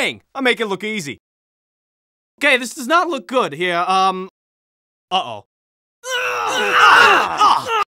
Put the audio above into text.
saying. I make it look easy. Okay, this does not look good here. Um, uh-oh.